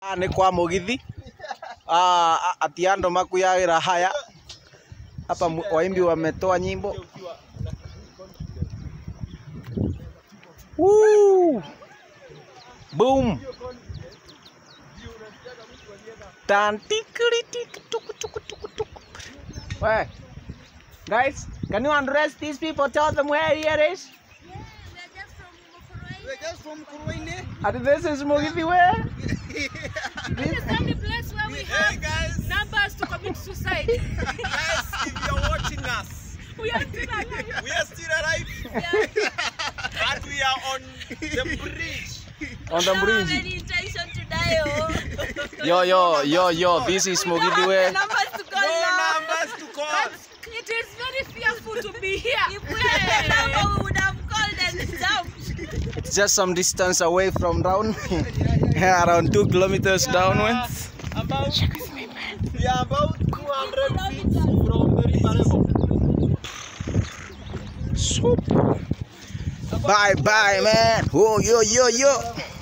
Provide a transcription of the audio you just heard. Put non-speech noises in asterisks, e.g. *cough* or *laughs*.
Ah, nä kwa må githi ah, ah, ati andå makuyagä ra haya hapa waimbi wametoa nyimbo Woo! Boom! Where? Guys, can you undress these people? Tell them where here is. Yeah, are just from are Mukurwaini. And this is Mugithi where? *laughs* suicide. guys, if you're watching us, we are still alive. we are still alive Yeah. and we are on the bridge. On the Don't have bridge. any intention to die. Oh. Yo, yo, yo, yo, this is We don't Mugithi have where? the numbers to call No now. numbers to call. But it is very fearful to be here. *laughs* If we had the number, we would have called and jumped. It's just some distance away from down. *laughs* yeah, around two kilometers downwards. About, we are about 200 feet from the river. Bye bye, man. Oh, yo, yo, yo.